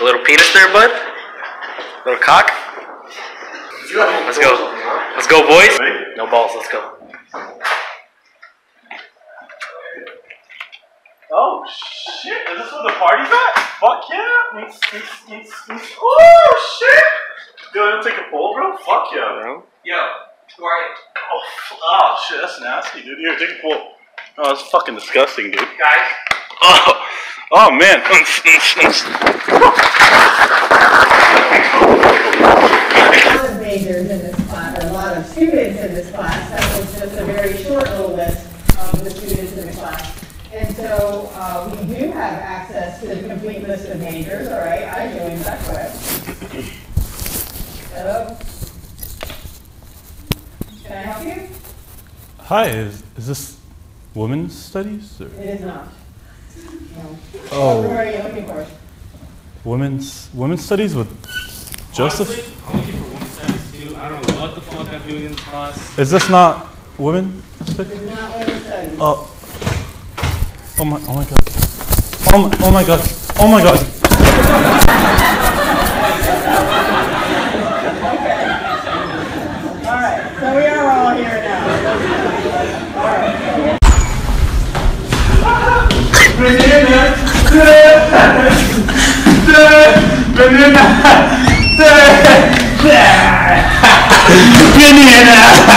A little penis there, bud? A Little cock? Let's go. Let's go, boys. No balls, let's go. Oh shit! Is this where the party's at? Fuck yeah! It's, it's, it's, it's, oh shit! Dude, I don't take a poll, bro. Fuck yeah. Yo, who are you? Oh, f- oh shit, that's nasty, dude. Here, take a poll. Oh, that's fucking disgusting, dude. Guys, Oh, oh man. A lot of majors in this class, a lot of students in this class. That was just a very short little list of the students in the class. And so uh, we do have access to the complete list of majors, all right? I do in fact web. Hello? Can I help you? Hi, is, is this women's studies? Or It is not. No. Who oh, are you looking for? women's women's studies with Joseph? Honestly, I'm looking for women's studies too. I don't know what the fuck I'm doing in this class. Is this not women studies? Not women's studies. Oh, oh my, oh my god, oh my, oh my god, oh my god. Menina, menina, menina.